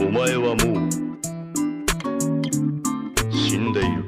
お前はもう死んでいる。